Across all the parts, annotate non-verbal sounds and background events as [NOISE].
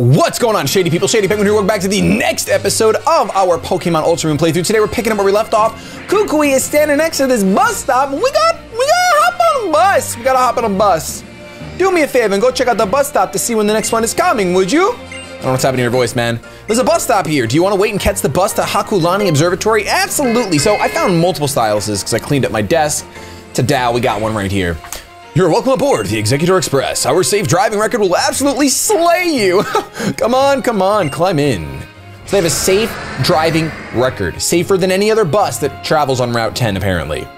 What's going on, Shady people? Shady Penguin here. Welcome back to the next episode of our Pokemon Ultra Moon playthrough. Today we're picking up where we left off. Kukui is standing next to this bus stop. We got, we gotta hop on a bus. We gotta hop on a bus. Do me a favor and go check out the bus stop to see when the next one is coming, would you? I don't know what's happening in your voice, man. There's a bus stop here. Do you want to wait and catch the bus to Hakulani Observatory? Absolutely. So I found multiple styluses because I cleaned up my desk. To Dow, we got one right here. You're welcome aboard the Exeggutor Express. Our safe driving record will absolutely slay you. [LAUGHS] come on, come on, climb in. So they have a safe driving record, safer than any other bus that travels on Route 10, apparently.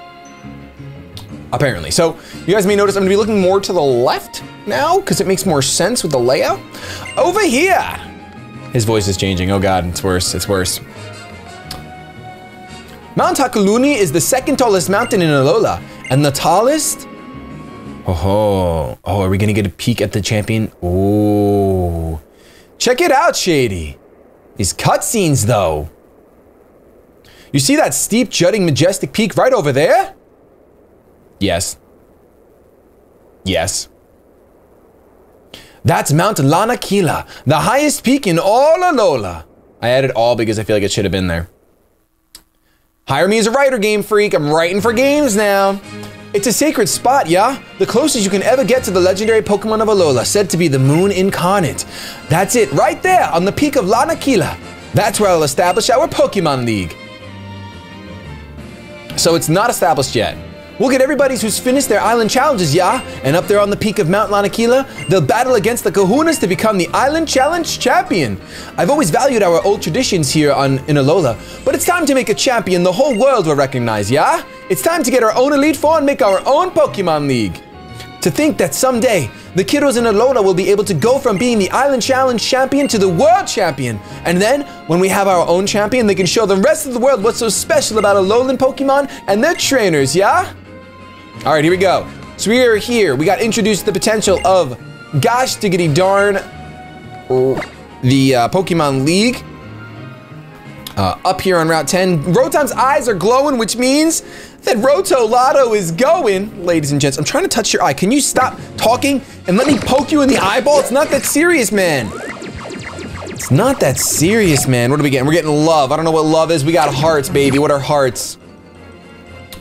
Apparently. So you guys may notice I'm gonna be looking more to the left now because it makes more sense with the layout. Over here. His voice is changing. Oh God, it's worse. It's worse. Mount Hakuluni is the second tallest mountain in Alola, and the tallest Oh, oh, are we gonna get a peek at the champion? Oh, check it out, Shady. These cutscenes, though. You see that steep, jutting, majestic peak right over there? Yes. Yes. That's Mount Lanakila, the highest peak in all Alola. I added all because I feel like it should have been there. Hire me as a writer, Game Freak. I'm writing for games now. It's a sacred spot, yeah? The closest you can ever get to the legendary Pokemon of Alola, said to be the Moon Incarnate. That's it, right there, on the peak of Lanakila. That's where I'll establish our Pokemon League. So it's not established yet. We'll get everybody who's finished their island challenges, yeah? And up there on the peak of Mount Lanakila, they'll battle against the Kahunas to become the Island Challenge champion. I've always valued our old traditions here on in Alola, but it's time to make a champion the whole world will recognize, yeah? It's time to get our own Elite Four and make our own Pokemon League. To think that someday, the kiddos in Alola will be able to go from being the Island Challenge champion to the World Champion. And then, when we have our own champion, they can show the rest of the world what's so special about Alolan Pokemon and their trainers, yeah? All right, here we go. So we are here. We got introduced to the potential of, gosh diggity darn, the uh, Pokemon League. Uh, up here on Route 10, Rotom's eyes are glowing, which means that Roto Loto is going. Ladies and gents, I'm trying to touch your eye. Can you stop talking and let me poke you in the eyeball? It's not that serious, man. It's not that serious, man. What are we getting? We're getting love. I don't know what love is. We got hearts, baby. What are hearts?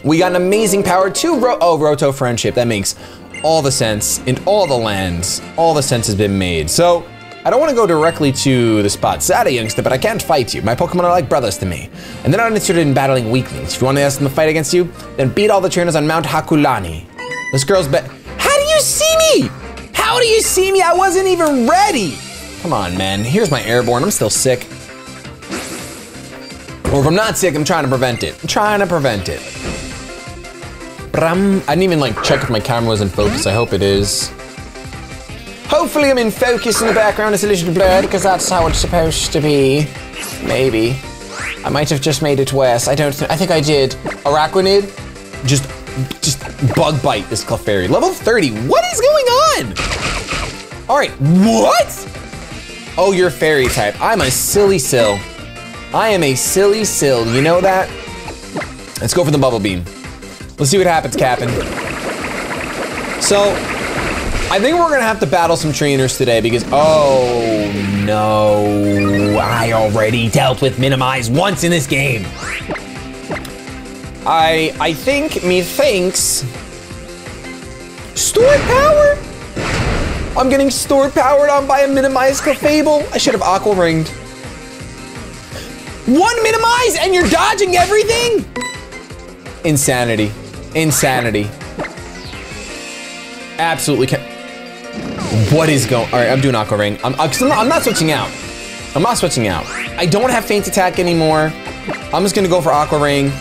We got an amazing power to Ro oh, Roto friendship. That makes all the sense in all the lands. All the sense has been made. So I don't want to go directly to the spot. Sada eh, youngster, but I can't fight you. My Pokemon are like brothers to me. And they're not interested in battling weaklings. If you want to ask them to fight against you, then beat all the trainers on Mount Hakulani. This girl's bet. How do you see me? How do you see me? I wasn't even ready. Come on, man. Here's my airborne. I'm still sick. Or if I'm not sick, I'm trying to prevent it. I'm trying to prevent it. Bram. I didn't even like check if my camera was in focus. I hope it is. Hopefully I'm in focus in the background. It's a little blurred because that's how it's supposed to be. Maybe. I might have just made it worse. I don't I think I did. Araquanid, just, just bug bite this Clefairy. Level 30, what is going on? All right, what? Oh, you're fairy type. I'm a silly sill. I am a silly sill, you know that? Let's go for the bubble beam. Let's see what happens, Captain. So, I think we're gonna have to battle some trainers today because, oh no, I already dealt with Minimize once in this game. I, I think, methinks, stored power? I'm getting stored powered on by a Minimize Clefable. I should have Aqua Ringed. One Minimize and you're dodging everything? Insanity. Insanity. Absolutely What is going, all right, I'm doing Aqua Ring. I'm, I'm, not, I'm not switching out. I'm not switching out. I don't have Feint Attack anymore. I'm just gonna go for Aqua Ring.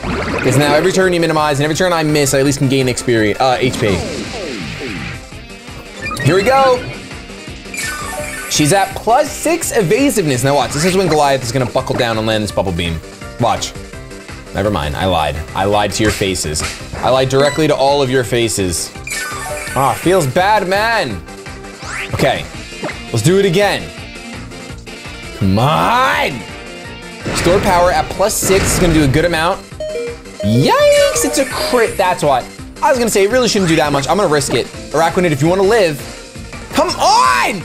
Because now every turn you minimize and every turn I miss, I at least can gain experience, uh, HP. Here we go. She's at plus six evasiveness. Now watch, this is when Goliath is gonna buckle down and land this bubble beam. Watch. Never mind, I lied. I lied to your faces. I lied directly to all of your faces. Ah, feels bad, man. Okay, let's do it again. Come on! Store power at plus six is gonna do a good amount. Yikes, it's a crit, that's why. I was gonna say, it really shouldn't do that much. I'm gonna risk it. Araquanid, if you wanna live, come on!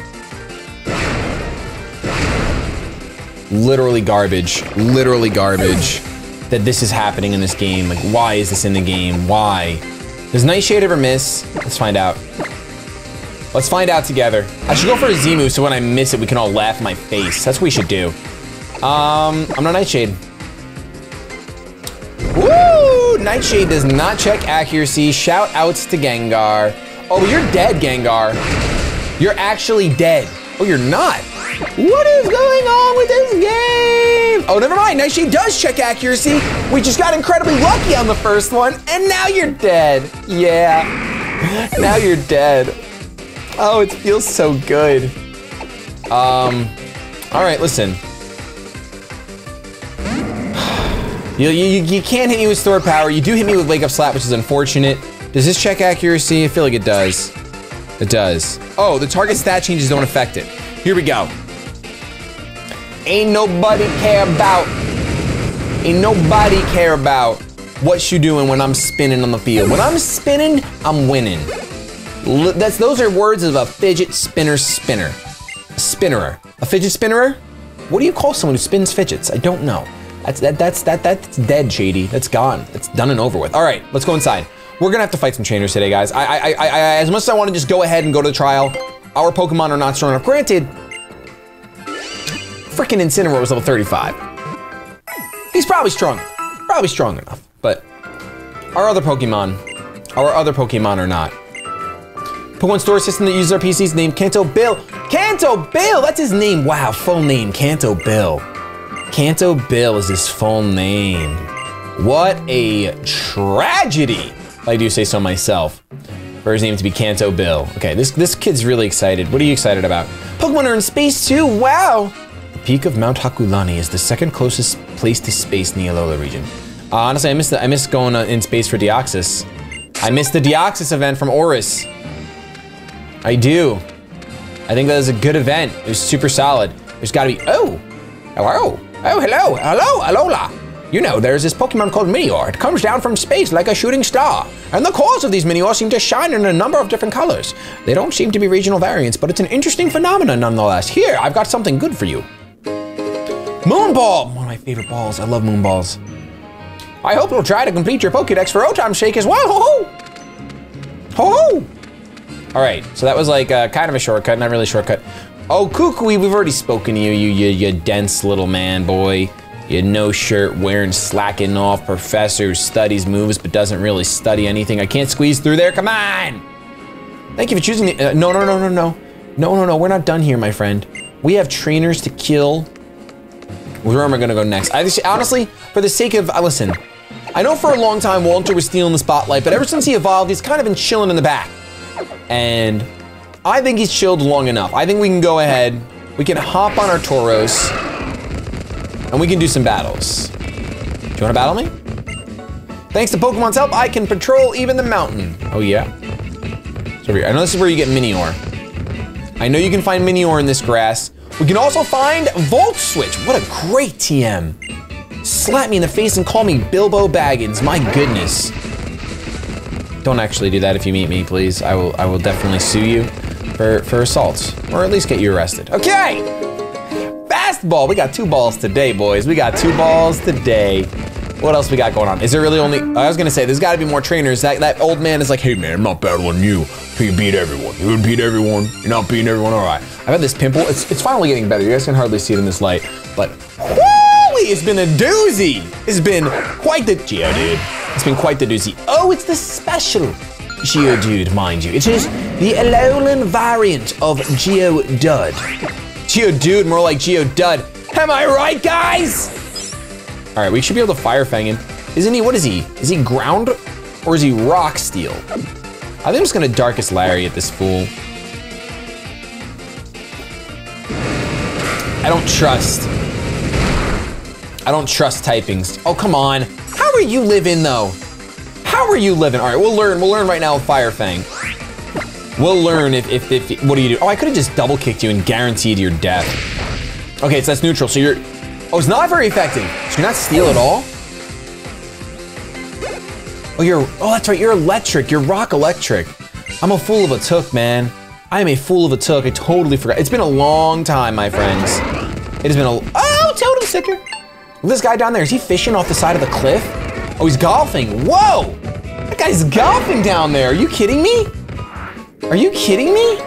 literally garbage. Literally garbage that this is happening in this game. Like, why is this in the game? Why? Does Nightshade ever miss? Let's find out. Let's find out together. I should go for a Z move so when I miss it, we can all laugh in my face. That's what we should do. Um, I'm not Nightshade. Woo! Nightshade does not check accuracy. Shout outs to Gengar. Oh, you're dead, Gengar. You're actually dead. Oh, you're not. What is going on with this game? Oh, never mind. Now she does check accuracy. We just got incredibly lucky on the first one, and now you're dead. Yeah. Now you're dead. Oh, it feels so good. Um, all right, listen. [SIGHS] You, you, you can't hit me with store power. You do hit me with wake up slap, which is unfortunate. Does this check accuracy? I feel like it does. It does. Oh, the target stat changes don't affect it. Here we go. Ain't nobody care about. Ain't nobody care about what you doing when I'm spinning on the field. When I'm spinning, I'm winning. That's those are words of a fidget spinner spinner. Spinnerer. A fidget spinnerer? What do you call someone who spins fidgets? I don't know. That's that that's that that's dead, Shady. That's gone. That's done and over with. All right, let's go inside. We're gonna have to fight some trainers today, guys. I I I, I as much as I want to just go ahead and go to the trial, our Pokemon are not strong enough. Granted, freaking Incineroar was level 35. He's probably strong, probably strong enough, but our other Pokemon, our other Pokemon are not. Pokemon store system that uses our PCs named Kanto Bill. Kanto Bill, that's his name. Wow, full name, Kanto Bill. Kanto Bill is his full name. What a tragedy, I do say so myself, for his name to be Kanto Bill. Okay, this, this kid's really excited. What are you excited about? Pokemon are in space too, wow! Peak of Mount Hakulani is the second closest place to space in the Alola region. Uh, honestly, I missed, the, I missed going uh, in space for Deoxys. I missed the Deoxys event from ORAS. I do. I think that was a good event. It was super solid. There's gotta be, oh, hello. Oh, hello, hello, Alola. You know, there's this Pokemon called Minior. It comes down from space like a shooting star. And the cores of these Minior seem to shine in a number of different colors. They don't seem to be regional variants, but it's an interesting phenomenon nonetheless. Here, I've got something good for you. Moonball! One of my favorite balls. I love moonballs. I hope you'll try to complete your Pokedex for Otam Shake as well. Ho ho! Ho ho! All right, so that was like uh, kind of a shortcut, not really a shortcut. Oh, Kukui, we've already spoken to you, you, you, you dense little man boy. You no shirt wearing, slacking off professor who studies moves but doesn't really study anything. I can't squeeze through there, come on! Thank you for choosing the, uh, no, no, no, no, no. No, no, no, we're not done here, my friend. We have trainers to kill. Where am I gonna go next? I honestly, for the sake of, uh, listen, I know for a long time Walter was stealing the spotlight, but ever since he evolved, he's kind of been chilling in the back. And I think he's chilled long enough. I think we can go ahead, we can hop on our Tauros, and we can do some battles. Do you wanna battle me? Thanks to Pokemon's help, I can patrol even the mountain. Oh yeah? It's over here. I know this is where you get Minior. I know you can find Minior in this grass. We can also find Volt Switch. What a great TM. Slap me in the face and call me Bilbo Baggins. My goodness. Don't actually do that if you meet me, please. I will I will definitely sue you for, for assaults, or at least get you arrested. Okay! Fastball, we got two balls today, boys. We got two balls today. What else we got going on? Is there really only, I was gonna say, there's gotta be more trainers. That, that old man is like, hey man, I'm not battling you. You beat everyone. You would beat everyone. You're not beating everyone, all right. I've had this pimple, it's, it's finally getting better. You guys can hardly see it in this light, but whoo, it's been a doozy. It's been quite the, Geodude. Oh, it's been quite the doozy. Oh, it's the special Geodude, mind you. It is the Alolan variant of Geodud. Geodude, more like Geodud. Am I right, guys? All right, we should be able to Fire Fang him. Isn't he, what is he? Is he ground or is he rock steel? I think I'm just gonna Darkest Lariat this fool. I don't trust. I don't trust typings. Oh, come on. How are you living though? How are you living? All right, we'll learn. We'll learn right now with Fire Fang. We'll learn if, if, if, what do you do? Oh, I could have just double kicked you and guaranteed your death. Okay, so that's neutral. So you're, oh, it's not very effective. So you're not steel at all? Oh, you're, oh, that's right. You're electric. You're rock electric. I'm a fool of a took, man. I am a fool of a took. I totally forgot. It's been a long time, my friends. It has been a, oh, totem sticker. This guy down there. Is he fishing off the side of the cliff? Oh, he's golfing. Whoa! That guy's golfing down there. Are you kidding me? Are you kidding me?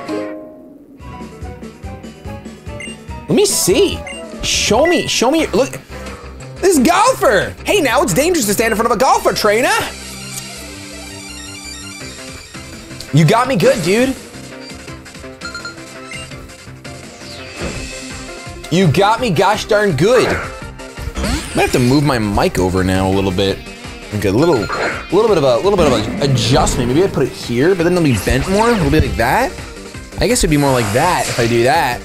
Let me see. Show me, show me. Look, this golfer. Hey, now it's dangerous to stand in front of a golfer, trainer. You got me good, dude. You got me gosh darn good. I might have to move my mic over now a little bit. Like a little, little bit of a, little bit of an adjustment. Maybe I put it here, but then it'll be bent more. It'll be like that. I guess it'd be more like that if I do that.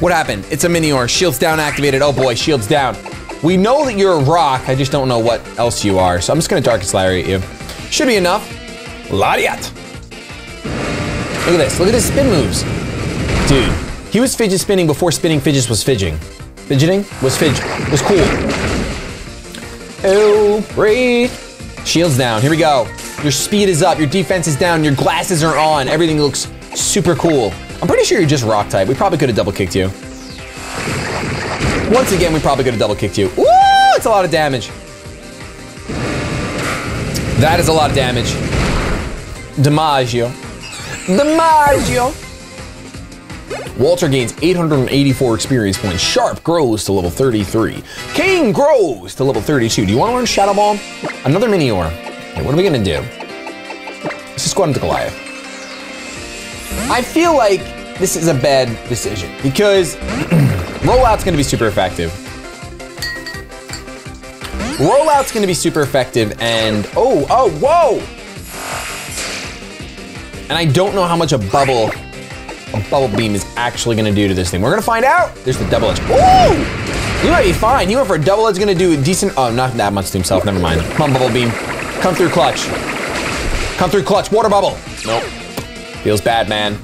What happened? It's a mini Minior. Shields down activated. Oh boy, shields down. We know that you're a rock. I just don't know what else you are. So I'm just gonna Darkest Lariat you. Should be enough. Lariat. Look at this. Look at his spin moves. Dude, he was fidget spinning before spinning fidgets was fidgeting. Fidgeting was fidget. Was cool. Oh, breathe. Shields down. Here we go. Your speed is up. Your defense is down. Your glasses are on. Everything looks super cool. I'm pretty sure you're just rock type. We probably could have double kicked you. Once again, we probably could have double kicked you. Woo! It's a lot of damage. That is a lot of damage. DiMaggio. DiMaggio. Walter gains 884 experience points. Sharp grows to level 33. King grows to level 32. Do you want to learn Shadow Ball? Another Minior. Okay, what are we going to do? Let's just go into Goliath. I feel like this is a bad decision because [CLEARS THROAT] rollout's to be super effective. Rollout's to be super effective and oh, oh, whoa! And I don't know how much a bubble a bubble beam is actually gonna do to this thing. We're gonna find out. There's the double edge. Ooh! You might be fine. You went for a double edge, gonna do decent. Oh, not that much to himself. Never mind. Come on, bubble beam. Come through clutch. Come through clutch. Water bubble. Nope. Feels bad, man.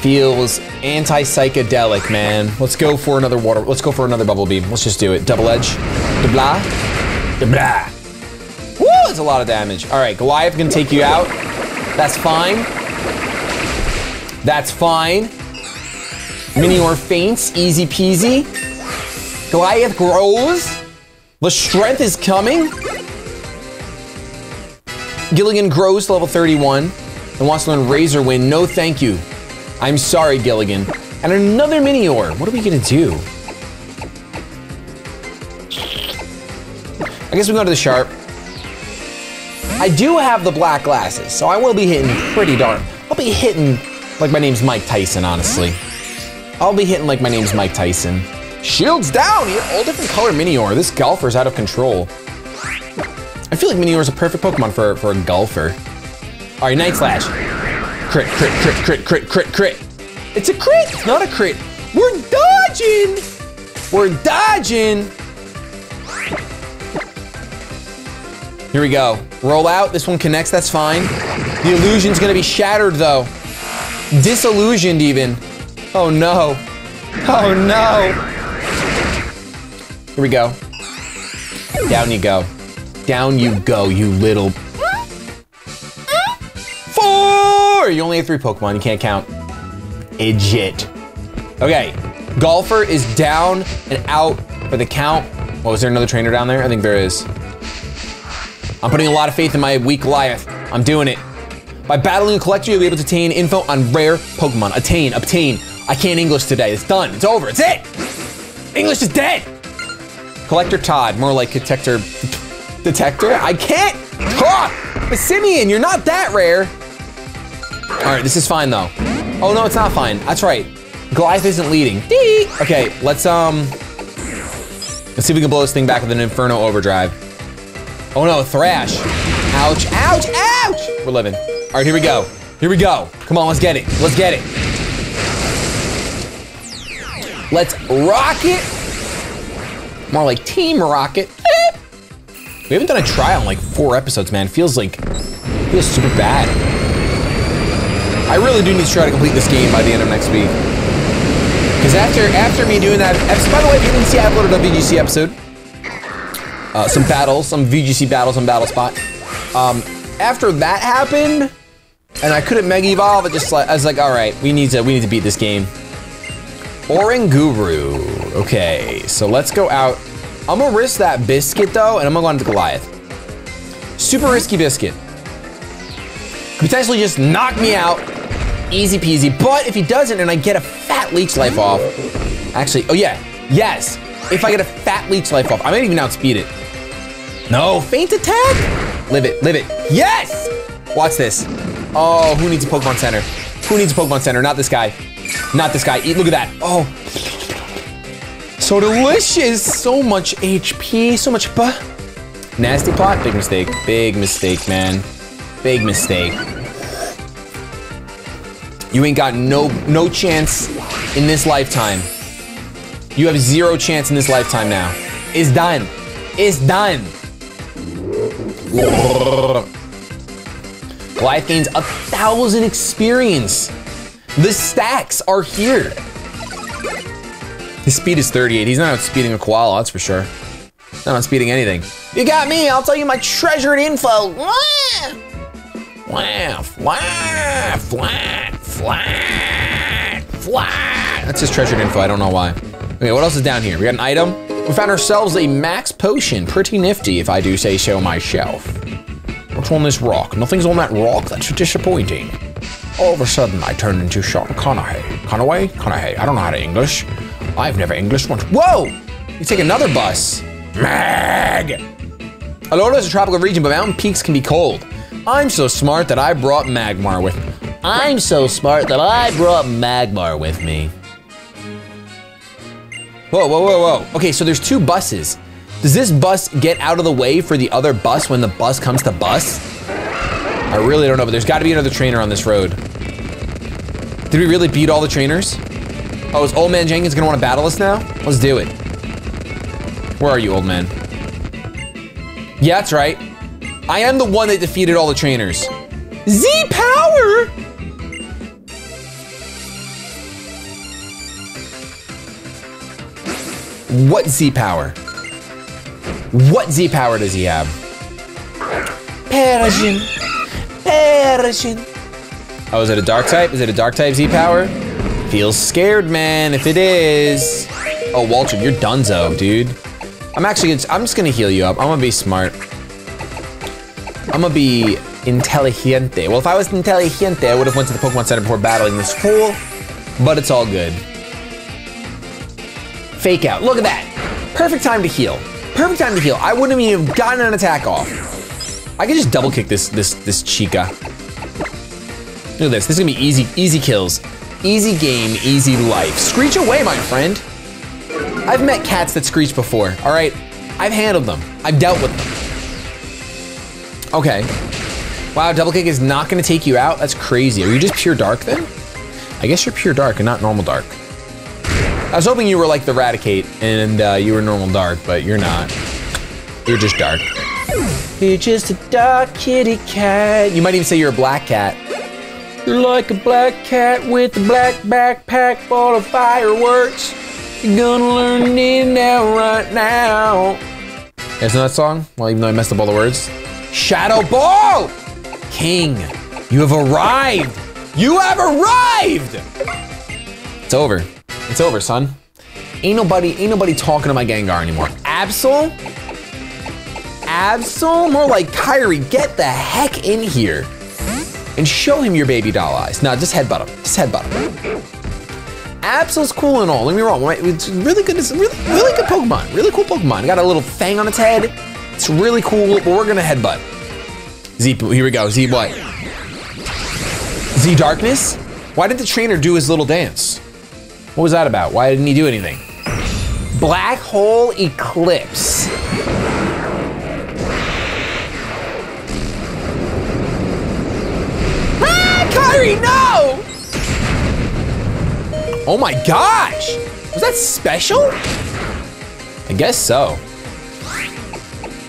Feels anti-psychedelic, man. Let's go for another water. Let's go for another bubble beam. Let's just do it. Double edge. De blah. De blah. Woo! It's a lot of damage. All right, Goliath gonna take you out. That's fine. That's fine. Minior faints, easy peasy. Goliath grows. The strength is coming. Gilligan grows to level 31 and wants to learn Razor Wind. No, thank you. I'm sorry, Gilligan. And another mini Minior. What are we gonna do? I guess we go to the Sharp. I do have the black glasses, so I will be hitting pretty darn. I'll be hitting like my name's Mike Tyson, honestly. I'll be hitting like my name's Mike Tyson. Shields down! You all different color mini Minior. This golfer's out of control. I feel like mini Minior is a perfect Pokemon for, for a golfer. All right, Night Slash. Crit, crit, crit, crit, crit, crit, crit. It's a crit, it's not a crit. We're dodging! We're dodging! Here we go. Roll out, this one connects, that's fine. The illusion's gonna be shattered though. Disillusioned even. Oh no. Oh no. Here we go. Down you go. Down you go, you little. You only have three Pokemon, you can't count. Idiot. Okay, Golfer is down and out for the count. Oh, is there another trainer down there? I think there is. I'm putting a lot of faith in my weak Goliath. I'm doing it. By battling a collector, you'll be able to attain info on rare Pokemon. Attain, obtain. I can't English today. It's done. It's over. It's it. English is dead. Collector Todd, more like detector. Detector? I can't talk. But Simeon, you're not that rare. All right, this is fine though. Oh no, it's not fine. That's right. Goliath isn't leading. Dee! Okay, let's um, let's see if we can blow this thing back with an Inferno Overdrive. Oh no, Thrash. Ouch, ouch, ouch! We're living. All right, here we go. Here we go. Come on, let's get it. Let's get it. Let's rock it. More like Team Rocket. We haven't done a trial in like four episodes, man. Feels like, feels super bad. I really do need to try to complete this game by the end of next week. Because after after me doing that, by the way, if you didn't see, I uploaded a VGC episode. Uh, some battles, some VGC battles on Battle Spot. Um, after that happened, and I couldn't Mega Evolve. It just I was like, all right, we need to we need to beat this game. Oranguru. Okay, so let's go out. I'm gonna risk that biscuit though, and I'm gonna go into Goliath. Super risky biscuit. Potentially just knock me out. Easy peasy. But if he doesn't and I get a fat leech life off, actually, oh yeah, yes. If I get a fat leech life off, I might even outspeed it. No, feint attack? Live it, live it. Yes! Watch this. Oh, who needs a Pokemon Center? Who needs a Pokemon Center? Not this guy. Not this guy. Eat, look at that. Oh. So delicious. So much HP. So much buh. Nasty Plot. Big mistake. Big mistake, man. Big mistake. You ain't got no no chance in this lifetime. You have zero chance in this lifetime now. It's done. It's done. Goliath gains a thousand experience. The stacks are here. His speed is 38. He's not outspeeding a koala, that's for sure. Not outspeeding anything. You got me, I'll tell you my treasured info. Wah! Wah, flat, flat, flat, flat. That's his treasured info, I don't know why. Okay, what else is down here? We got an item. We found ourselves a max potion. Pretty nifty, if I do say so myself. What's on this rock? Nothing's on that rock? That's disappointing. All of a sudden, I turned into Sean Conaway. Conaway? Conaway. I don't know how to English. I've never English once. Whoa! You take another bus. Mag! Alola is a tropical region, but mountain peaks can be cold. I'm so smart that I brought Magmar with me. I'm so smart that I brought Magmar with me. Whoa, whoa, whoa, whoa. Okay, so there's two buses. Does this bus get out of the way for the other bus when the bus comes to bus? I really don't know, but there's gotta be another trainer on this road. Did we really beat all the trainers? Oh, is Old Man Jenkins gonna wanna battle us now? Let's do it. Where are you, old man? Yeah, that's right. I am the one that defeated all the trainers. Z-Power! What Z-Power? What Z-Power does he have? Persian. Persian. Oh, is it a dark type? Is it a dark type Z-Power? Feels scared, man, if it is. Oh, Walter, you're dunzo, dude. I'm actually, I'm just gonna heal you up. I'm gonna be smart. I'm gonna be intelligente. Well, if I was intelligente, I would have went to the Pokemon Center before battling this fool, but it's all good. Fake out, look at that. Perfect time to heal. Perfect time to heal. I wouldn't even have gotten an attack off. I could just double kick this this this Chica. Look at this. This is gonna be easy easy kills, easy game, easy life. Screech away, my friend. I've met cats that screech before. All right, I've handled them. I've dealt with them. Okay. Wow, double kick is not gonna take you out. That's crazy. Are you just pure dark then? I guess you're pure dark and not normal dark. I was hoping you were like the Raticate and uh, you were normal dark, but you're not. You're just dark. You're just a dark kitty cat. You might even say you're a black cat. You're like a black cat with a black backpack full of fireworks. You're gonna learn it now, right now. Isn't that song? Well, even though I messed up all the words. Shadow Ball! King, you have arrived! You have arrived! It's over. It's over, son. Ain't nobody, ain't nobody talking to my Gengar anymore. Absol? Absol? More like Kyrie, get the heck in here and show him your baby doll eyes. Now just headbutt him. Just headbutt him. Absol's cool and all. Don't get me wrong. It's really good. It's really, really good Pokemon. Really cool Pokemon. Got a little fang on its head. It's really cool. But we're gonna headbutt. Z. Here we go. Z. What? Z Darkness. Why did the trainer do his little dance? What was that about? Why didn't he do anything? Black Hole Eclipse. Ah, Kyrie, no! Oh my gosh! Was that special? I guess so.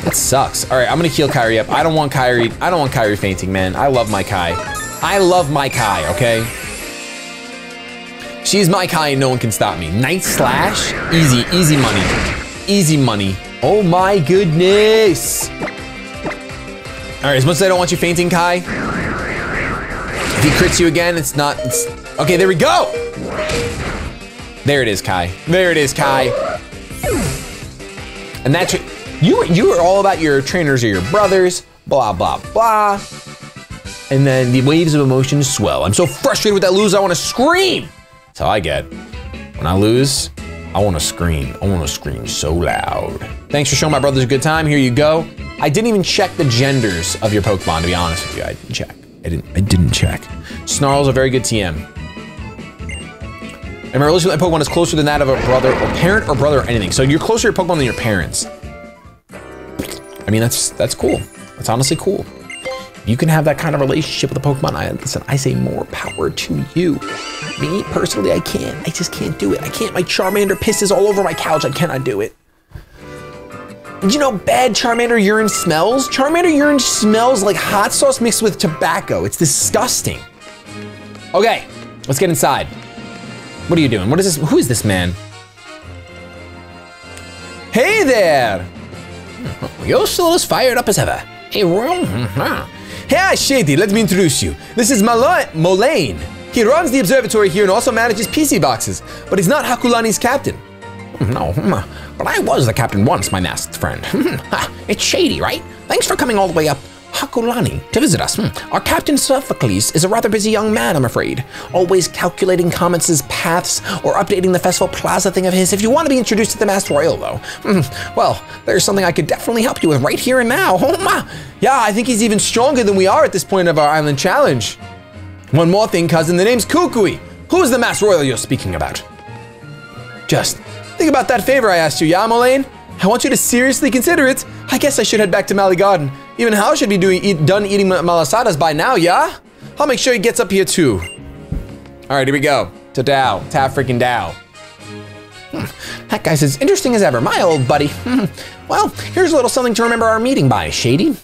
That sucks. All right, I'm gonna heal Kyrie up. I don't want Kyrie, I don't want Kyrie fainting, man. I love my Kai. I love my Kai, okay? She's my Kai and no one can stop me. Night Slash, easy, easy money. Easy money. Oh my goodness. All right, as much as I don't want you fainting, Kai, if he crits you again, it's not, it's, okay, there we go. There it is, Kai. There it is, Kai. And that's you. You are all about your trainers or your brothers. Blah blah blah. And then the waves of emotion swell. I'm so frustrated with that lose. I want to scream. That's how I get. When I lose, I want to scream. I want to scream so loud. Thanks for showing my brothers a good time. Here you go. I didn't even check the genders of your Pokemon. To be honest with you, I didn't check. I didn't. I didn't check. Snarl's a very good TM. And my relationship with my Pokemon is closer than that of a brother or parent or brother or anything. So you're closer to your Pokemon than your parents. I mean, that's that's cool. That's honestly cool. You can have that kind of relationship with a Pokemon. I listen, I say more power to you. Me personally, I can't. I just can't do it. I can't. My Charmander pisses all over my couch. I cannot do it. Did you know bad Charmander urine smells? Charmander urine smells like hot sauce mixed with tobacco. It's disgusting. Okay, let's get inside. What are you doing? What is this? Who is this man? Hey there! Hmm, [LAUGHS] you're still as fired up as ever. Hey, Royal. Hmm, hey, Shady, let me introduce you. This is Malo Molayne. He runs the observatory here and also manages PC boxes, but he's not Hakulani's captain. Hmm, no, hmm, uh, but I was the captain once, my masked friend. [LAUGHS] Hmm, it's Shady, right? Thanks for coming all the way up Hakulani to visit us. Hmm. Our Captain Sophocles is a rather busy young man, I'm afraid. Always calculating Comets' paths or updating the festival plaza thing of his. If you want to be introduced to the Masked Royal, though, hmm, well, there's something I could definitely help you with right here and now. [LAUGHS] Uh, yeah, I think he's even stronger than we are at this point of our island challenge. One more thing, cousin, the name's Kukui. Who is the Masked Royal you're speaking about? Just think about that favor I asked you, yeah? I want you to seriously consider it. I guess I should head back to Malie Garden. Even Hau should be doing eat, done eating malasadas by now, yeah? I'll make sure he gets up here too. All right, here we go. To Dow, Ta freaking Dow. [LAUGHS] That guy's as interesting as ever, my old buddy. [LAUGHS] Well, here's a little something to remember our meeting by, Shady.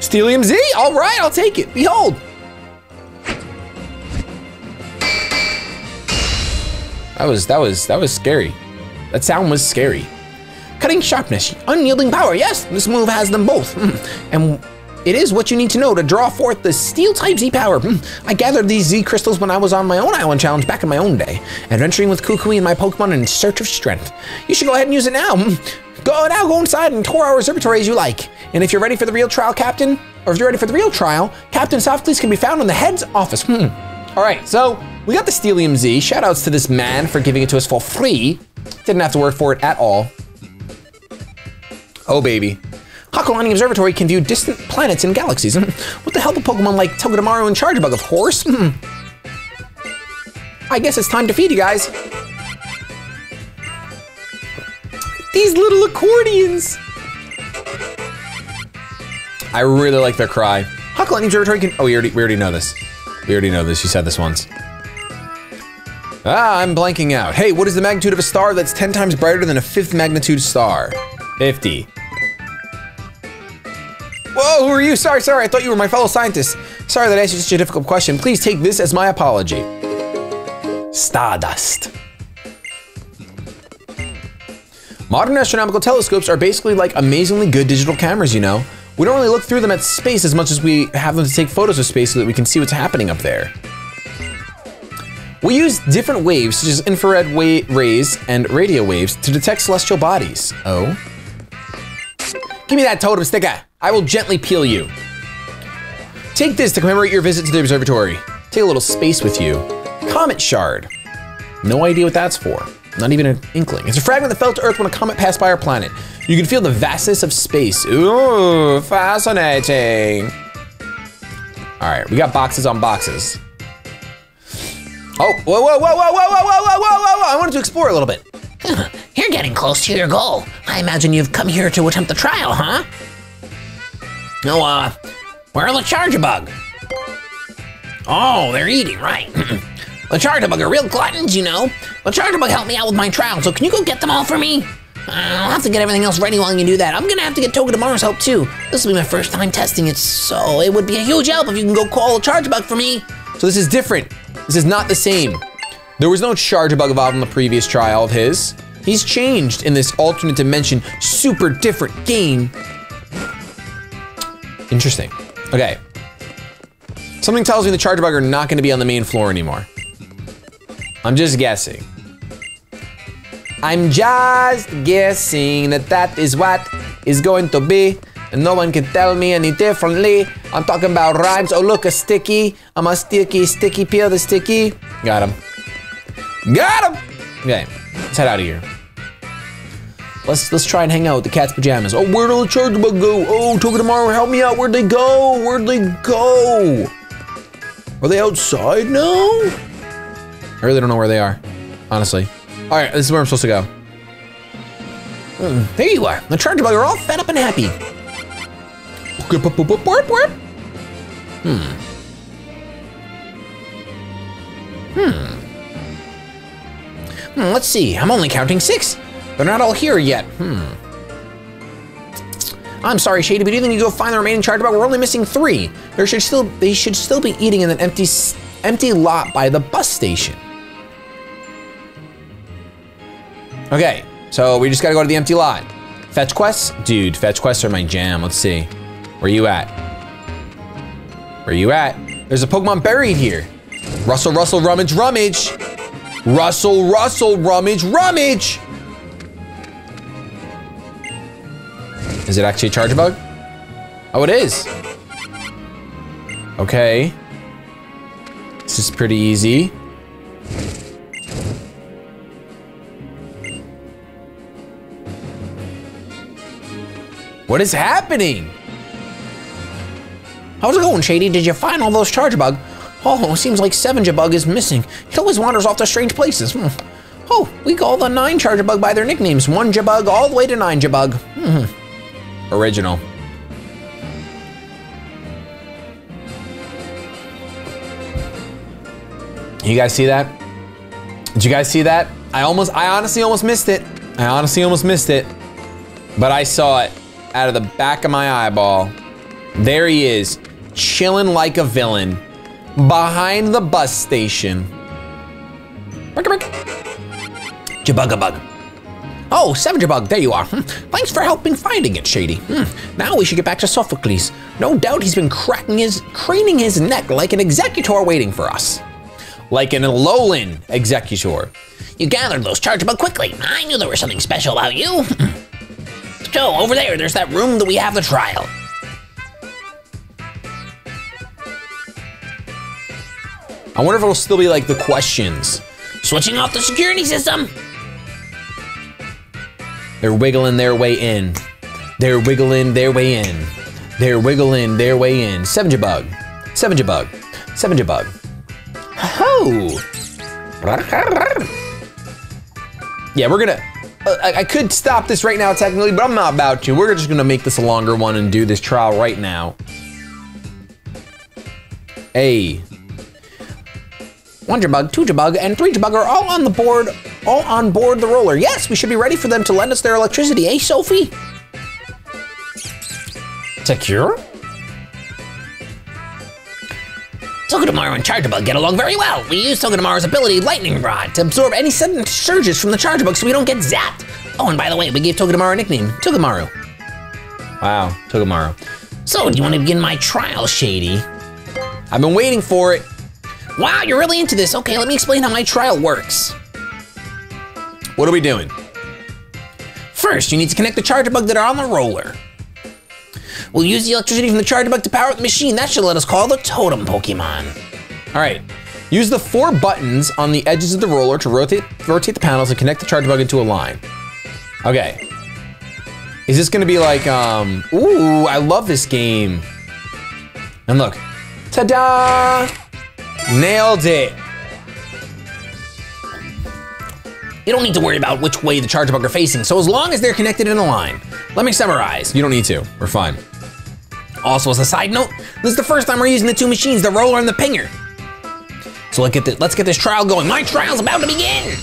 Steelium Z? All right, I'll take it. Behold. That was, that was, that was scary. That sound was scary. Cutting sharpness, unyielding power. Yes, this move has them both. [LAUGHS] Hmm. And it is what you need to know to draw forth the steel type Z power. Hmm. I gathered these Z crystals when I was on my own island challenge back in my own day, adventuring with Kukui and my Pokemon in search of strength. You should go ahead and use it now. Hmm. Go now, go inside and tour our observatory as you like. And if you're ready for the real trial, Captain, or if you're ready for the real trial, Captain Sophocles can be found in the head's office. Hmm. All right, so we got the Steelium Z. Shoutouts to this man for giving it to us for free. Didn't have to work for it at all. Oh, baby. Hakulani Observatory can view distant planets and galaxies. With the help of Pokemon like Togedemaru and Charjabug, of course. Hmm. I guess it's time to feed you guys. These little accordions. I really like their cry. Hakulani Observatory can, oh, we already, we already know this. We already know this, you said this once. Ah, I'm blanking out. Hey, what is the magnitude of a star that's 10 times brighter than a fifth magnitude star? 50. Whoa, who are you? Sorry, sorry, I thought you were my fellow scientist. Sorry that I asked you such a difficult question. Please take this as my apology. Stardust. Modern astronomical telescopes are basically like amazingly good digital cameras, you know? We don't really look through them at space as much as we have them to take photos of space so that we can see what's happening up there. We use different waves, such as infrared wa rays and radio waves, to detect celestial bodies. Oh? Give me that totem sticker. I will gently peel you. Take this to commemorate your visit to the observatory. Take a little space with you. Comet shard. No idea what that's for. Not even an inkling. It's a fragment that fell to Earth when a comet passed by our planet. You can feel the vastness of space. Ooh, fascinating. All right, we got boxes on boxes. Oh, whoa, whoa, whoa, whoa, whoa, whoa, whoa, whoa, whoa, whoa, I wanted to explore a little bit. You're getting close to your goal. I imagine you've come here to attempt the trial, huh? No, uh, where are the Charjabug? Oh, they're eating, right. [CLEARS THROAT] the Charjabug are real gluttons, you know. The Charjabug helped me out with my trial, so can you go get them all for me? I'll have to get everything else ready while you do that. I'm gonna have to get Togedemaru's help too. This will be my first time testing it, so it would be a huge help if you can go call a Charjabug for me. So this is different. This is not the same. There was no Charjabug involved in the previous trial of his. He's changed in this alternate dimension, super different game. Interesting. Okay. Something tells me the Charjabug are not going to be on the main floor anymore. I'm just guessing. I'm just guessing that that is what is going to be, and no one can tell me any differently. I'm talking about rhymes. Oh, look, a sticky. I'm a sticky, sticky peel the sticky. Got him. Got him. Okay, let's head out of here. Let's let's try and hang out with the cat's pajamas. Oh, where'd the Charjabug go? Oh, Togedemaru, help me out. Where'd they go? Where'd they go? Are they outside now? I really don't know where they are, honestly. All right, this is where I'm supposed to go. Mm, there you are. The Charjabug are all fed up and happy. Hmm. Hmm. Hmm, let's see. I'm only counting six. They're not all here yet. Hmm. I'm sorry, Shady, but even you go find the remaining Charjabug, we're only missing three. There should still they should still be eating in an empty empty lot by the bus station. Okay, so we just gotta go to the empty lot. Fetch quests? Dude, fetch quests are my jam. Let's see. Where you at? Where you at? There's a Pokemon buried here. Russell, Russell, rummage, rummage. Russell, Russell, rummage, rummage. Is it actually a Charjabug? Oh, it is. Okay. This is pretty easy. What is happening? How's it going, Shady? Did you find all those Charjabug? Oh, seems like Seven bug is missing. He always wanders off to strange places. Hmm. Oh, we call the nine Charjabug by their nicknames. One Jabug all the way to nine Jabug. Hmm. Original. You guys see that? Did you guys see that? I almost, I honestly almost missed it. I honestly almost missed it. But I saw it out of the back of my eyeball. There he is, chilling like a villain behind the bus station. Jabugabug. Oh, Seven Jabug, there you are. Hmm. Thanks for helping finding it, Shady. Hmm. Now we should get back to Sophocles. No doubt he's been cracking his, craning his neck like an Exeggutor waiting for us. Like an Alolan Exeggutor. You gathered those Charjabug quickly. I knew there was something special about you. so, over there, there's that room that we have the trial. I wonder if it'll still be like the questions. Switching off the security system. They're wiggling their way in. They're wiggling their way in. They're wiggling their way in. Seven Jabug. Seven Jabug. Seven Jabug. Ho! Yeah, we're gonna. Uh, I, I could stop this right now technically, but I'm not about to. We're just gonna make this a longer one and do this trial right now. Hey. One Jabug, two Jabug, and three Jabug are all on the board, all on board the roller. Yes, we should be ready for them to lend us their electricity, eh, Sophie? Secure? Togedemaru and Charjabug get along very well. We use Togedemaru's ability, Lightning Rod, to absorb any sudden surges from the Charjabug so we don't get zapped. Oh, and by the way, we gave Togedemaru a nickname, Togemaru. Wow, Togemaru. So, do you want to begin my trial, Shady? I've been waiting for it. Wow, you're really into this. Okay, let me explain how my trial works. What are we doing? First, you need to connect the Charjabug that are on the roller. We'll use the electricity from the Charjabug to power up the machine. That should let us call the totem Pokemon. All right. Use the four buttons on the edges of the roller to rotate, rotate the panels and connect the Charjabug into a line. Okay. Is this gonna be like, um, ooh, I love this game. And look, ta-da! Nailed it. You don't need to worry about which way the Charjabug are facing, so as long as they're connected in a line. Let me summarize. You don't need to, we're fine. Also, as a side note, this is the first time we're using the two machines, the roller and the pinger. So let's get, this, let's get this trial going. My trial's about to begin.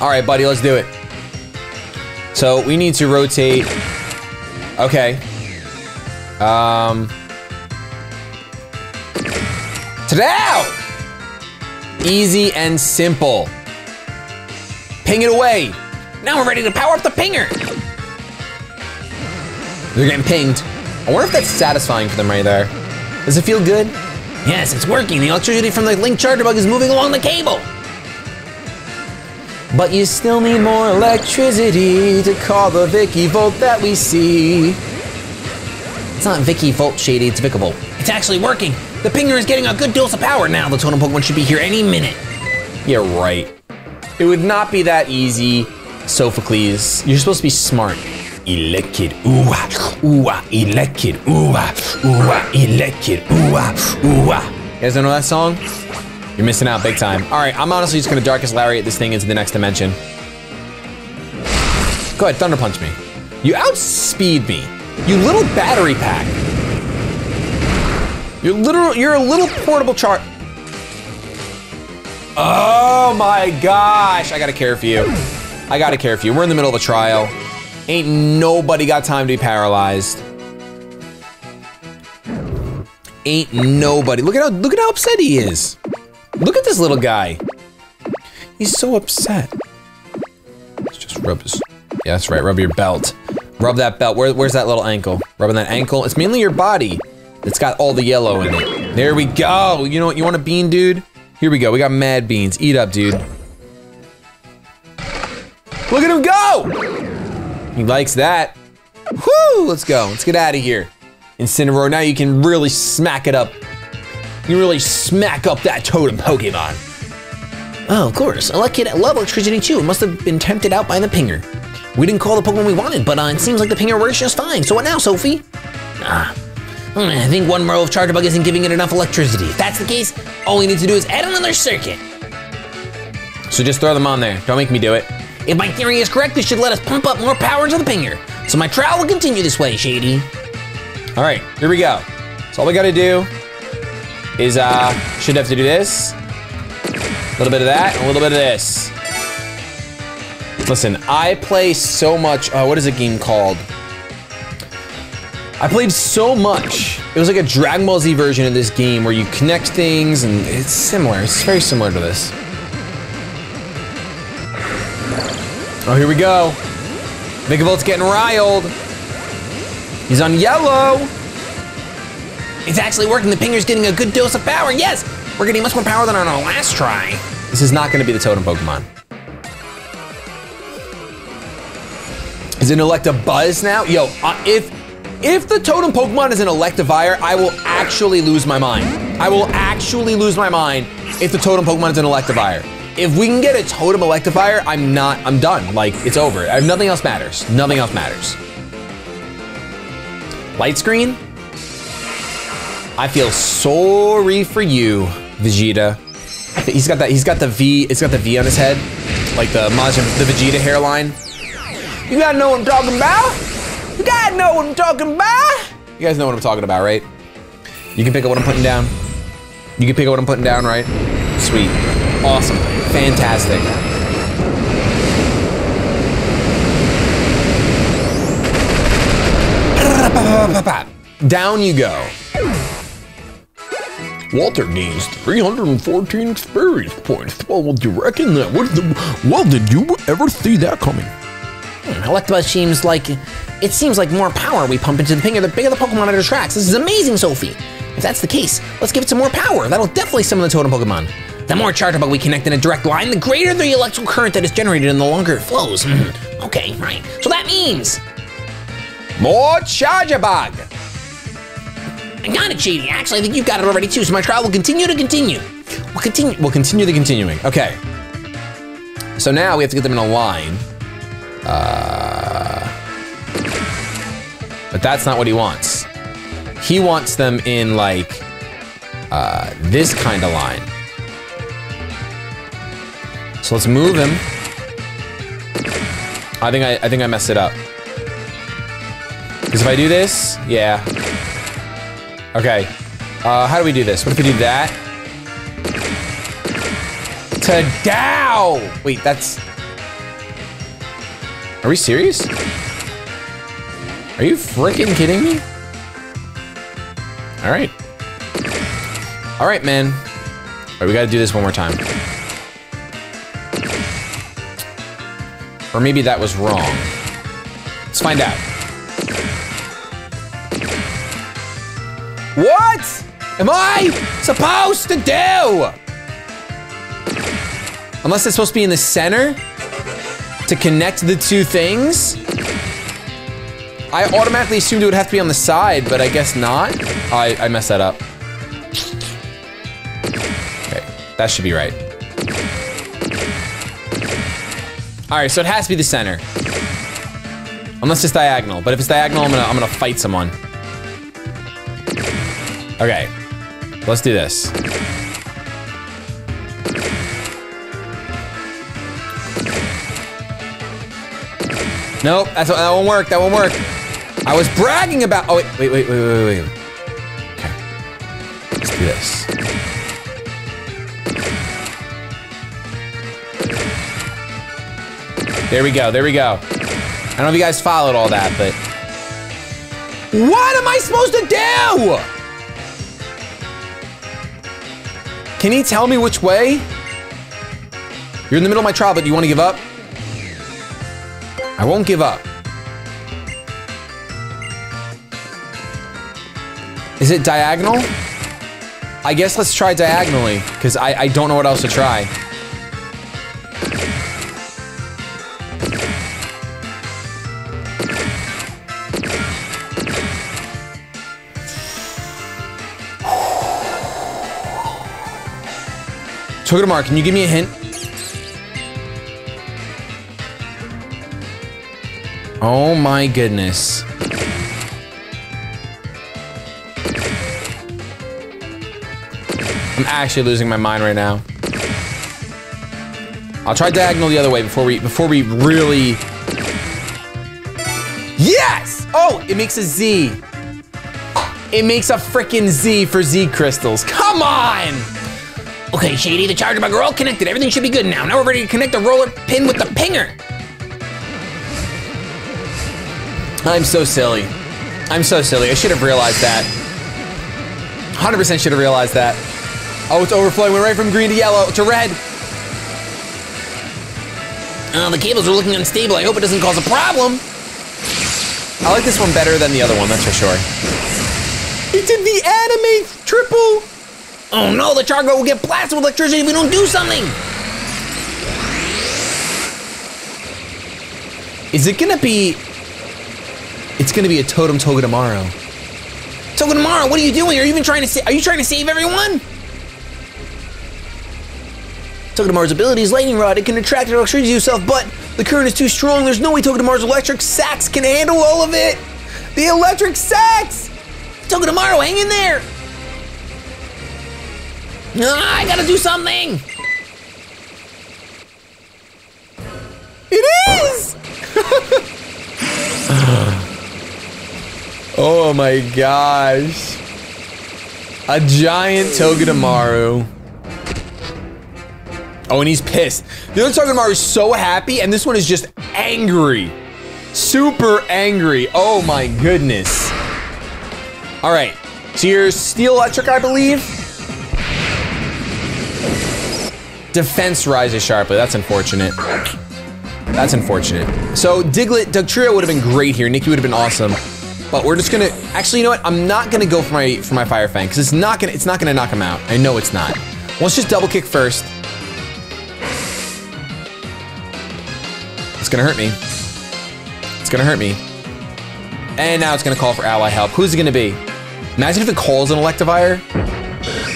All right, buddy, let's do it. So we need to rotate. Okay. Um. Ta-da! Easy and simple. Ping it away. Now we're ready to power up the pinger. They're getting pinged. I wonder if that's satisfying for them right there. Does it feel good? Yes, it's working. The electricity from the link Charjabug is moving along the cable. But you still need more electricity to call the Vicky Volt that we see. It's not Vicky Volt Shady, it's Vikavolt. It's actually working. The pinger is getting a good dose of power now. The totem Pokemon should be here any minute. Yeah, right. It would not be that easy, Sophocles. You're supposed to be smart. Elekid, ooh ah, ooh ah, elekid, ooh ah, ooh ah, elekid, ooh ah, ooh ah. You guys don't know that song? You're missing out big time. All right, I'm honestly just gonna Darkest Lariat this thing into the next dimension. Go ahead, Thunder Punch me. You outspeed me. You little battery pack. You're literal. You're a little portable chart. Oh my gosh! I gotta care for you. I gotta care for you. We're in the middle of a trial. Ain't nobody got time to be paralyzed. Ain't nobody. Look at how look at how upset he is. Look at this little guy. He's so upset. Let's just rub his. Yeah, that's right. Rub your belt. Rub that belt. Where, where's that little ankle? Rubbing that ankle. It's mainly your body. It's got all the yellow in it. There we go. You know what? You want a bean, dude? Here we go. We got mad beans. Eat up, dude. Look at him go! He likes that. Whoo! Let's go. Let's get out of here. Incineroar, now you can really smack it up. You really smack up that totem Pokemon. Oh, of course. Elekid love electricity too. It must have been tempted out by the pinger. We didn't call the Pokemon we wanted, but uh, it seems like the pinger works just fine. So what now, Sophie? Ah, I think one row of Charjabug isn't giving it enough electricity. If that's the case, all we need to do is add another circuit. So just throw them on there. Don't make me do it. If my theory is correct, this should let us pump up more power into the pinger. So my trial will continue this way, Shady. All right, here we go. So all we gotta do is, uh, should have to do this. A little bit of that, a little bit of this. Listen, I play so much, uh, what is a game called? I played so much. It was like a Dragon Ball Z version of this game where you connect things and it's similar. It's very similar to this. Oh, here we go. Vikavolt's getting riled. He's on yellow. It's actually working. The pinger's getting a good dose of power. Yes, we're getting much more power than on our last try. This is not gonna be the totem Pokemon. Is it Electabuzz now? Yo, uh, if if the totem Pokemon is an Electivire, I will actually lose my mind. I will actually lose my mind if the totem Pokemon is an Electivire. If we can get a totem Electivire, I'm not, I'm done. Like, it's over. I, nothing else matters. Nothing else matters. Light screen? I feel sorry for you, Vegeta. He's got that, he's got the V, it's got the V on his head. Like the Majin, the Vegeta hairline. You gotta know what I'm talking about. You gotta know what I'm talking about. You guys know what I'm talking about, right? You can pick up what I'm putting down. You can pick up what I'm putting down, right? Sweet. Awesome. Fantastic. [LAUGHS] Down you go. Walter gains 314 experience points. Well, do you reckon that? What the, well, did you ever see that coming? Hmm, Electabuzz seems like it seems like more power we pump into the pinger, the bigger the Pokemon it attracts. This is amazing, Sophie. If that's the case, let's give it some more power. That'll definitely summon the totem Pokemon. The more Charjabug we connect in a direct line, the greater the electrical current that is generated and the longer it flows. Hmm, okay, right. So that means More Charjabug! I got it, Shady. Actually, I think you've got it already too. So my trial will continue to continue. We'll continue. We'll continue the continuing. Okay. So now we have to get them in a line. Uh, but that's not what he wants. He wants them in like uh, this kind of line. So let's move him. I think I, I think I messed it up. Because if I do this, yeah. Okay. Uh, how do we do this? What if we do that? To Dow! Wait, that's... Are we serious? Are you freaking kidding me? All right. All right, man. All right, we gotta do this one more time. Or maybe that was wrong. Let's find out. What? am I supposed to do? Unless it's supposed to be in the center to connect the two things. I automatically assumed it would have to be on the side, but I guess not. I, I messed that up. Okay, that should be right. All right, so it has to be the center. Unless it's diagonal, but if it's diagonal, I'm gonna, I'm gonna fight someone. Okay, let's do this. Nope, that's, that won't work, that won't work. I was bragging about, oh, wait, wait, wait, wait, wait, wait. Okay, let's do this. There we go, there we go. I don't know if you guys followed all that, but. What am I supposed to do? Can he tell me which way? You're in the middle of my trial, but do you want to give up? I won't give up. Is it diagonal? I guess let's try diagonally, because I, I don't know what else to try. Togedemaru, can you give me a hint? Oh my goodness. I'm actually losing my mind right now. I'll try diagonal the other way before we before we really Yes! Oh, it makes a Z. It makes a freaking Z for Z crystals. Come on! Okay, Shady, the Charjabug are all connected. Everything should be good now. Now we're ready to connect the roller pin with the pinger. I'm so silly. I'm so silly. I should have realized that. 100% should have realized that. Oh, it's overflowing. Went right from green to yellow to red. Uh, the cables are looking unstable. I hope it doesn't cause a problem. I like this one better than the other one, that's for sure. It did the anime triple. Oh no, the Charjabug will get blasted with electricity if we don't do something. Is it gonna be? It's gonna be a totem Togedemaru. tomorrow, what are you doing? Are you even trying to sa- Are you trying to save everyone? Togedemaru's ability is lightning rod. It can attract electricity to itself, but the current is too strong. There's no way Togedemaru's electric sacs can handle all of it. The electric sacs. Togedemaru, hang in there. Ah, I gotta do something. It is. [LAUGHS] oh my gosh. A giant Togedemaru. Oh, and he's pissed. The other Togedemaru is so happy, and this one is just angry. Super angry. Oh my goodness. All right. So you're steel electric, I believe. Defense rises sharply. That's unfortunate. That's unfortunate. So Diglett, Dugtrio would have been great here. Nikki would have been awesome. But we're just gonna actually you know what? I'm not gonna go for my for my fire fang, because it's not gonna it's not gonna knock him out. I know it's not. Let's just double kick first. It's gonna hurt me. It's gonna hurt me. And now it's gonna call for ally help. Who's it gonna be? Imagine if it calls an Electivire.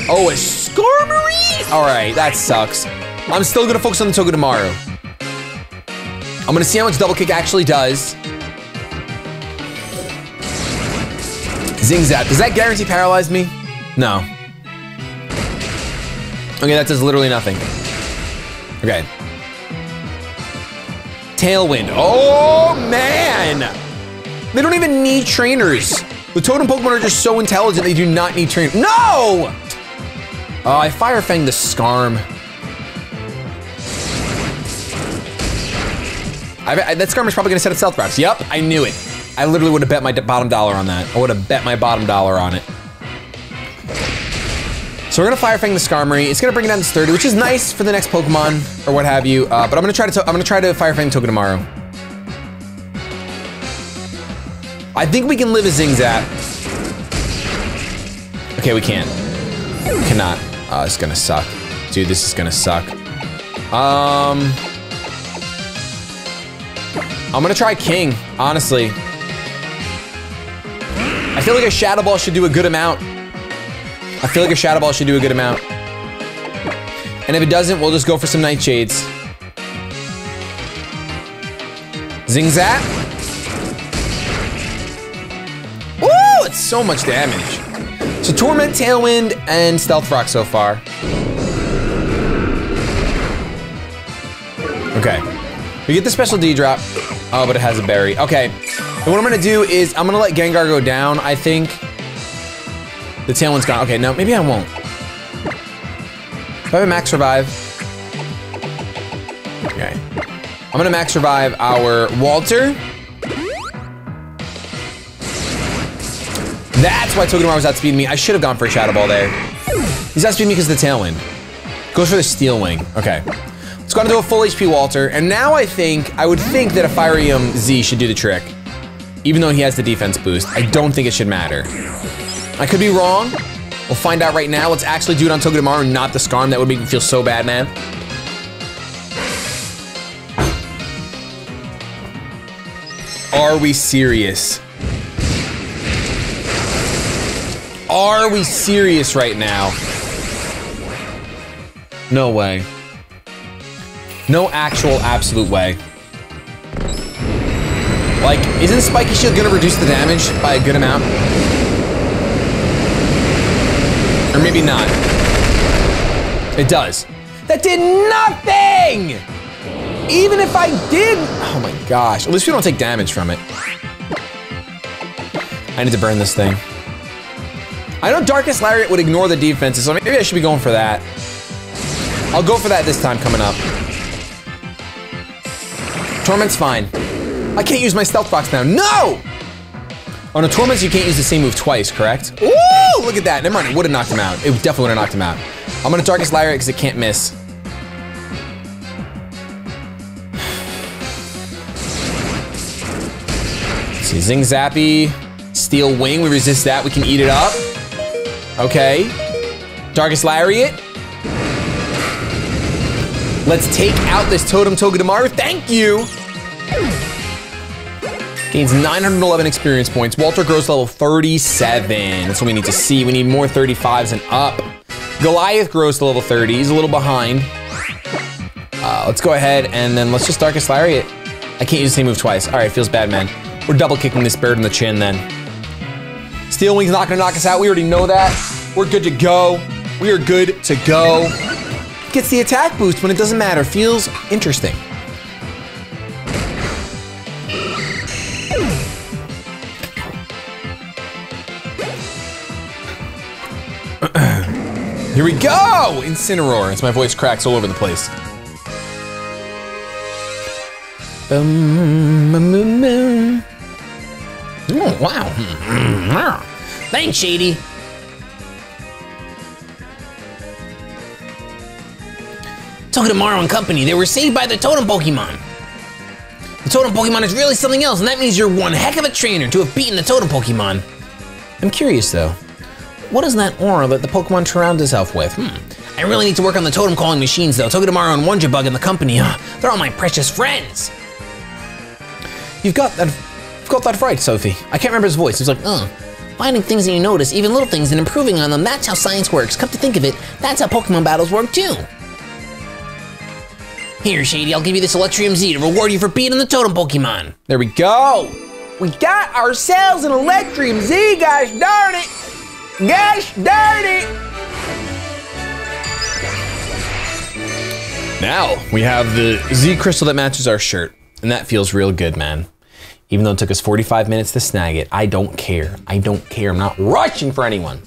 Oh, a Skarmory! Alright, that sucks. I'm still gonna focus on the Togedemaru. I'm gonna see how much double kick actually does. Zing Zap. Does that guarantee paralyze me? No. Okay, that does literally nothing. Okay. Tailwind. Oh, man! They don't even need trainers. The totem Pokemon are just so intelligent, they do not need trainers. No! Oh, I Fire Fang the Skarm. I, I, that Skarm is probably gonna set up Routes. Yep, I knew it. I literally would have bet my bottom dollar on that. I would have bet my bottom dollar on it. So we're gonna Fire Fang the Skarmory. It's gonna bring it down to 30, which is nice for the next Pokemon or what have you. Uh, but I'm gonna try to I'm gonna try to Fire Fang Togedemaru. I think we can live as Zing Zap. Okay, we can't. Cannot. Oh, it's gonna suck. Dude, this is gonna suck. Um... I'm gonna try King, honestly. I feel like a Shadow Ball should do a good amount. I feel like a Shadow Ball should do a good amount. And if it doesn't, we'll just go for some Nightshades. Zing Zap. Woo! It's so much damage. So Torment, Tailwind, and Stealth Rock so far. Okay. We get the special D drop. Oh, but it has a berry. Okay. And what I'm gonna do is I'm gonna let Gengar go down, I think. The Tailwind's gone. Okay, no, maybe I won't. If I have a max revive. Okay. I'm gonna max revive our Walter. That's why Togedemaru was outspeeding me. I should have gone for a Shadow Ball there. He's outspeeding me because of the Tailwind. Goes for the Steel Wing. Okay. Let's go into a full HP Walter. And now I think, I would think that a Firium Z should do the trick. Even though he has the defense boost, I don't think it should matter. I could be wrong. We'll find out right now. Let's actually do it on Togedemaru, not the Skarm. That would make me feel so bad, man. Are we serious? Are we serious right now? No way. No actual absolute way. Like, isn't Spiky Shield gonna reduce the damage by a good amount? Or maybe not. It does. That did nothing! Even if I did, oh my gosh. At least we don't take damage from it. I need to burn this thing. I know Darkest Lariat would ignore the defenses, so maybe I should be going for that. I'll go for that this time coming up. Torment's fine. I can't use my stealth box now. No! On a Torments you can't use the same move twice, correct? Ooh, look at that. Never mind, it would have knocked him out. It definitely would have knocked him out. I'm gonna Darkest Lariat because it can't miss. See, Zing Zappy, Steel Wing, we resist that, we can eat it up. Okay. Darkest Lariat. Let's take out this Totem Togedemaru. Thank you. Gains 911 experience points. Walter grows to level 37. That's what we need to see. We need more 35s and up. Goliath grows to level 30. He's a little behind. Uh, let's go ahead and then let's just Darkest Lariat. I can't use the same move twice. All right, feels bad, man. We're double kicking this bird in the chin then. Steel Wing's not gonna knock us out. We already know that. We're good to go. We are good to go. Gets the attack boost when it doesn't matter. Feels interesting. Here we go! Incineroar, as my voice cracks all over the place. Oh, wow. Thanks, Shady. Togedemaru and company, they were saved by the totem Pokemon. The totem Pokemon is really something else, and that means you're one heck of a trainer to have beaten the totem Pokemon. I'm curious though. What is that aura that the Pokemon surround itself with? Hmm. I really need to work on the totem calling machines though. Togedemaru and Wonderbug and the company, uh, they're all my precious friends. You've got that. You've got that right, Sophie. I can't remember his voice. He's like, Uh, finding things that you notice, even little things, and improving on them, that's how science works. Come to think of it, that's how Pokemon battles work too. Here, Shady, I'll give you this Electrium Z to reward you for beating the totem Pokemon. there we go. We got ourselves an Electrium Z. Gosh darn it! Gosh darn it! Now we have the Z crystal that matches our shirt, and that feels real good, man. Even though it took us 45 minutes to snag it, I don't care. I don't care. I'm not rushing for anyone.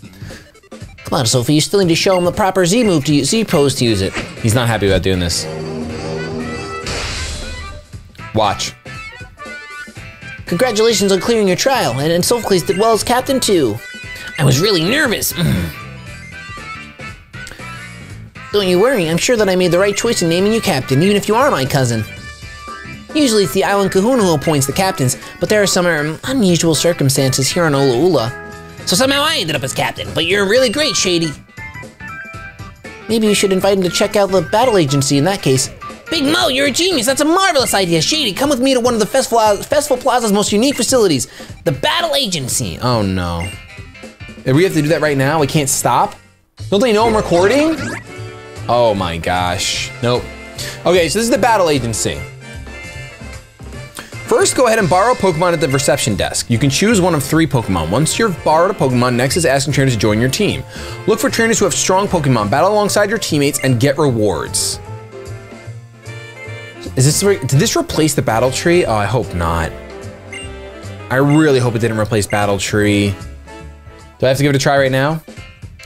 Come on, Sophie, you still need to show him the proper Z move to use, Z pose to use it. He's not happy about doing this. Watch. Congratulations on clearing your trial, and, and Sophocles did well as captain too. I was really nervous. Don't you worry, I'm sure that I made the right choice in naming you captain, even if you are my cousin. Usually it's the island kahuna who appoints the captains, but there are some um, unusual circumstances here on Ula'ula. So somehow I ended up as captain, but you're really great, Shady. Maybe you should invite him to check out the battle agency in that case. Big Mo, you're a genius. That's a marvelous idea. Shady, come with me to one of the Festival, Festival Plaza's most unique facilities, the Battle Agency. Oh no. We have to do that right now? We can't stop? Don't they know I'm recording? Oh my gosh. Nope. Okay, so this is the battle agency. First, go ahead and borrow a Pokemon at the reception desk. You can choose one of three Pokemon. Once you've borrowed a Pokemon, next is asking trainers to join your team. Look for trainers who have strong Pokemon, battle alongside your teammates, and get rewards. Is this, did this replace the battle tree? Oh, I hope not. I really hope it didn't replace battle tree. Do I have to give it a try right now?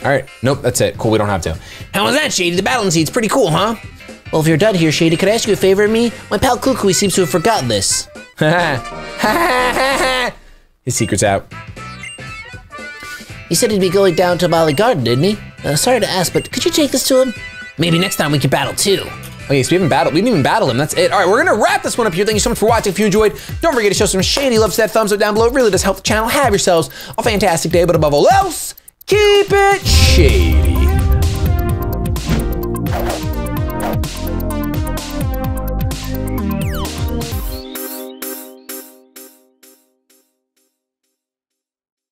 All right, nope, that's it. Cool, we don't have to. How was that, Shady? The battle seat's pretty cool, huh? Well, if you're done here, Shady, could I ask you a favor of me? My pal Kukui seems to have forgotten this. [LAUGHS] His secret's out. He said he'd be going down to Malie Garden, didn't he? Uh, sorry to ask, but could you take this to him? Maybe next time we can battle too. Oh, okay, so we haven't battled. We didn't even battle him. That's it. All right, we're gonna wrap this one up here. Thank you so much for watching. If you enjoyed, don't forget to show some shady love that thumbs up down below. It really does help the channel. Have yourselves a fantastic day, but above all else, keep it shady.